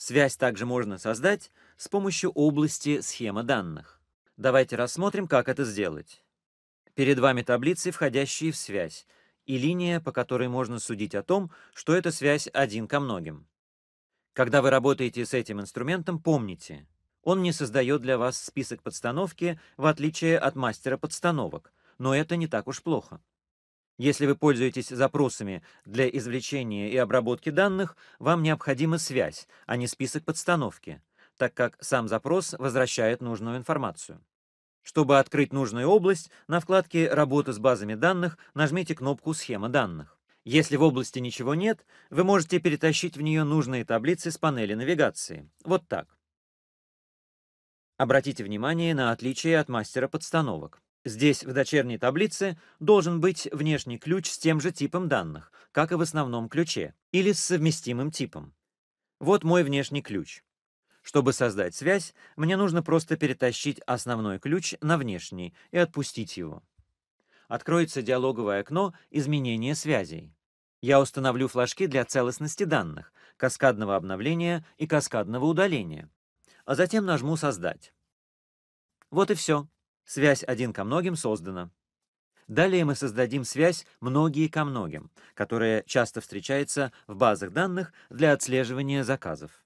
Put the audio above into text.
Связь также можно создать с помощью области схема данных. Давайте рассмотрим, как это сделать. Перед вами таблицы, входящие в связь, и линия, по которой можно судить о том, что эта связь один ко многим. Когда вы работаете с этим инструментом, помните, он не создает для вас список подстановки, в отличие от мастера подстановок, но это не так уж плохо. Если вы пользуетесь запросами для извлечения и обработки данных, вам необходима связь, а не список подстановки, так как сам запрос возвращает нужную информацию. Чтобы открыть нужную область, на вкладке «Работа с базами данных» нажмите кнопку «Схема данных». Если в области ничего нет, вы можете перетащить в нее нужные таблицы с панели навигации. Вот так. Обратите внимание на отличие от мастера подстановок. Здесь в дочерней таблице должен быть внешний ключ с тем же типом данных, как и в основном ключе, или с совместимым типом. Вот мой внешний ключ. Чтобы создать связь, мне нужно просто перетащить основной ключ на внешний и отпустить его. Откроется диалоговое окно «Изменение связей». Я установлю флажки для целостности данных, каскадного обновления и каскадного удаления, а затем нажму «Создать». Вот и все. Связь один ко многим создана. Далее мы создадим связь многие ко многим, которая часто встречается в базах данных для отслеживания заказов.